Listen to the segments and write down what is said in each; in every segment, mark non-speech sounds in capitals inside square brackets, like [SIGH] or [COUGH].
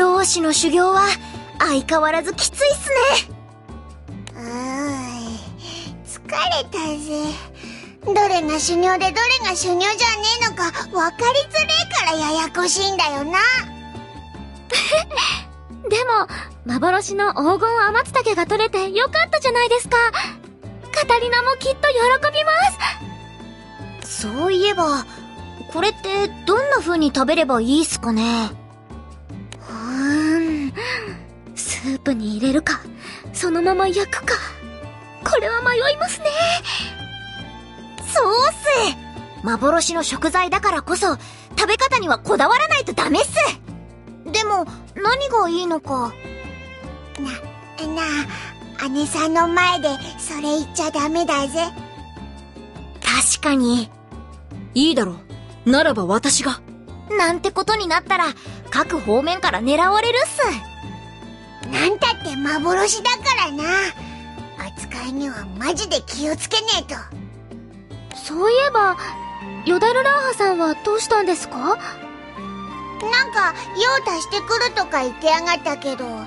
老子の修行は相変わらずきついっすね。うーい。疲れたぜ。どれが修行でどれが修行じゃねえのか分かりづれえからややこしいんだよな。[LAUGHS] でも、幻の黄金天津竹が取れてよかったじゃないですか。カタリナもきっと喜びます。そういえばこれってどんな風に食べればいいっすかね？スープに入れるか、そのまま焼くか。これは迷いますね。そうっす幻の食材だからこそ食べ方にはこだわらないとダメっすでも何がいいのかなあ姉さんの前でそれ言っちゃダメだぜ確かにいいだろう。ならば私が。なんてことになったら各方面から狙われるっすなんたって幻だからな。扱いにはマジで気をつけねえと。そういえば、ヨダルラーハさんはどうしたんですか？なんか用足してくるとか言ってやがったけど。も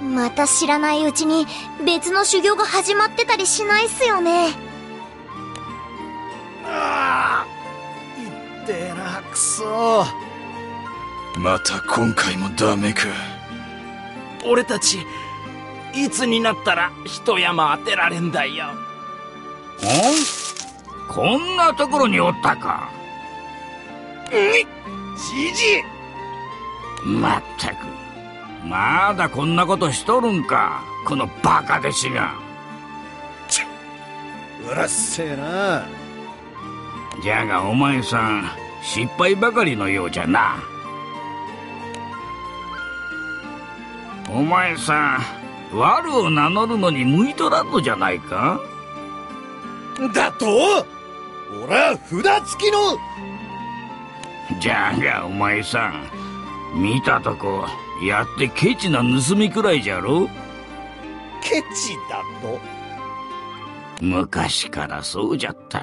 うまた知らないうちに別の修行が始まってたりしないっすよね。ああいってえなくそまた今回もダメか俺たちいつになったら一山当てられんだよん？こんなところにおったか。じじいまったく。まだこんなことしとるんか。このバカ弟子が。うるせえなじゃがお前さん、失敗ばかりのようじゃな。お前さん、悪を名乗るのに向いとらんのじゃないか？だと？俺は札付きの。じゃがお前さん、見たとこ、やってケチな盗みくらいじゃろ？ケチだと？昔からそうじゃった。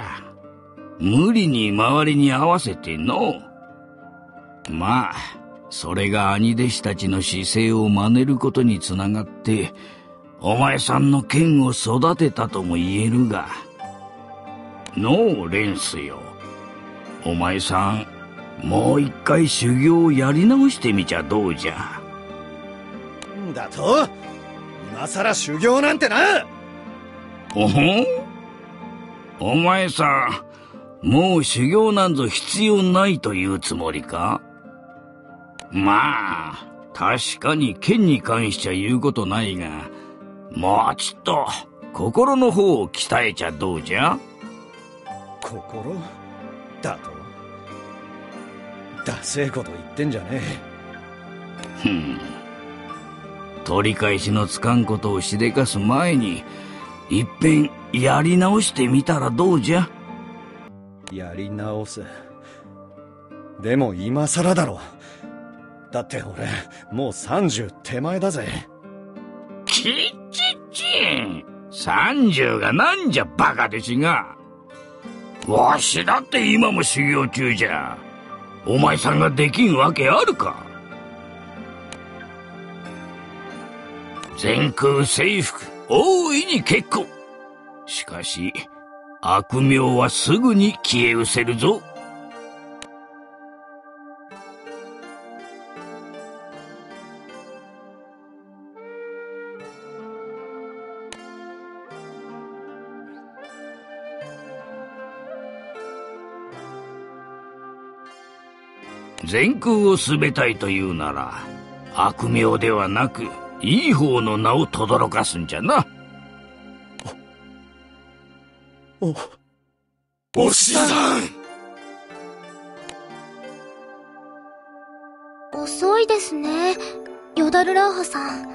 無理に周りに合わせての。まあ、それが兄弟子たちの姿勢を真似ることにつながって、お前さんの剣を育てたとも言えるが。のう、レンスよ。お前さん、もう一回修行をやり直してみちゃどうじゃ。だと？今さら修行なんてなおほん？お前さん、もう修行なんぞ必要ないというつもりか？まあ、確かに剣に関しちゃ言うことないが、もうちょっと心の方を鍛えちゃどうじゃ？心？だと？ダセえこと言ってんじゃねふん。取り返しのつかんことをしでかす前に、いっぺんやり直してみたらどうじゃ？えやり直す。でも今さらだろだって俺もう30手前だぜちっちっち三十がなんじゃバカ弟子が。わしだって今も修行中じゃ。お前さんができんわけあるか。全空征服、大いに結構。しかし、悪名はすぐに消え失せるぞ。全空をすべたいというなら、悪名ではなく、いい方の名を轟かすんじゃな。おお師さん遅いですね。ヨダルラーハさん。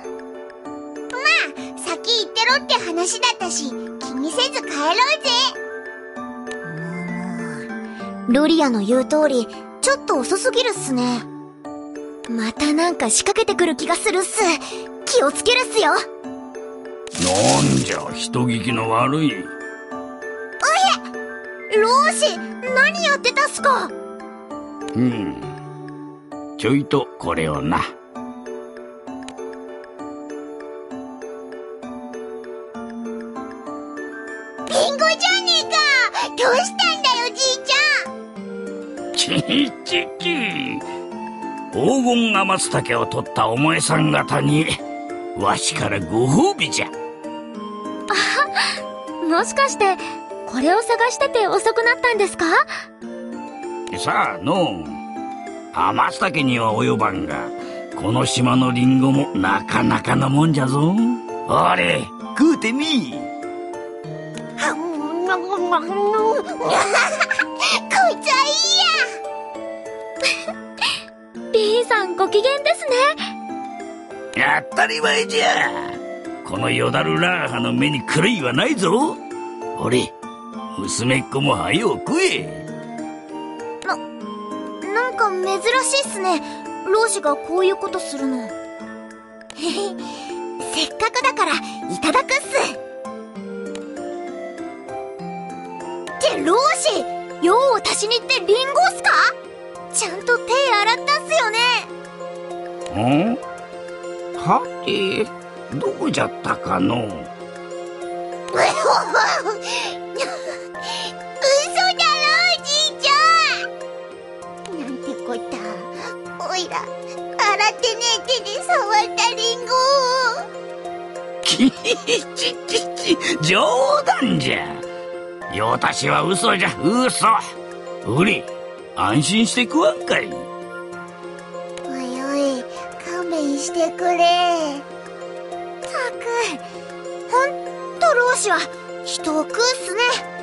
先行ってろって話だったし気にせず帰ろうぜルリアの言う通りちょっと遅すぎるっすねまたなんか仕掛けてくる気がするっす気をつけるっすよなんじゃ、人聞きの悪い。老子何やってたっすか？うん。ちちょいとこれをな。リンゴじゃねえかどうしたんだよじいちゃんちっちっち。黄金天津竹を取ったお前さん方に、わしからご褒美じゃ。[LAUGHS] もしかして、これを探してて遅くなったんですか？さあの天津竹には及ばんがこの島のリンゴもなかなかのもんじゃぞおれ食うてみはんのこいつはいいや [LAUGHS] B さんご機嫌ですね。当たり前じゃこのよだるラーハの目に狂いはないぞ俺娘っ子も早う食えなんか珍しいっすね。老子がこういうことするの。へへ、せっかくだから、いただくっす。って、老子用を足しに行ってリンゴっすか？ちゃんと手洗ったっすよね。ん？はて？どうじゃったかの？嘘だろじいちゃん。なんてこったおいら洗ってねえ手で触ったリンゴきちちち冗談じゃよたしは嘘じゃ嘘。うり安心して食わんかい。おいおい勘弁してくれ。たく、ほんと老子は人を食うっすね。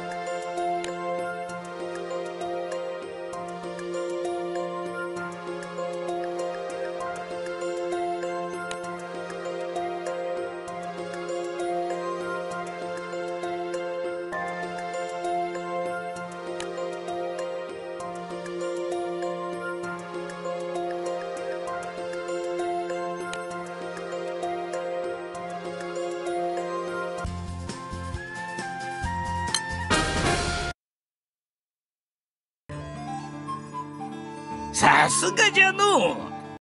さすがじゃのう。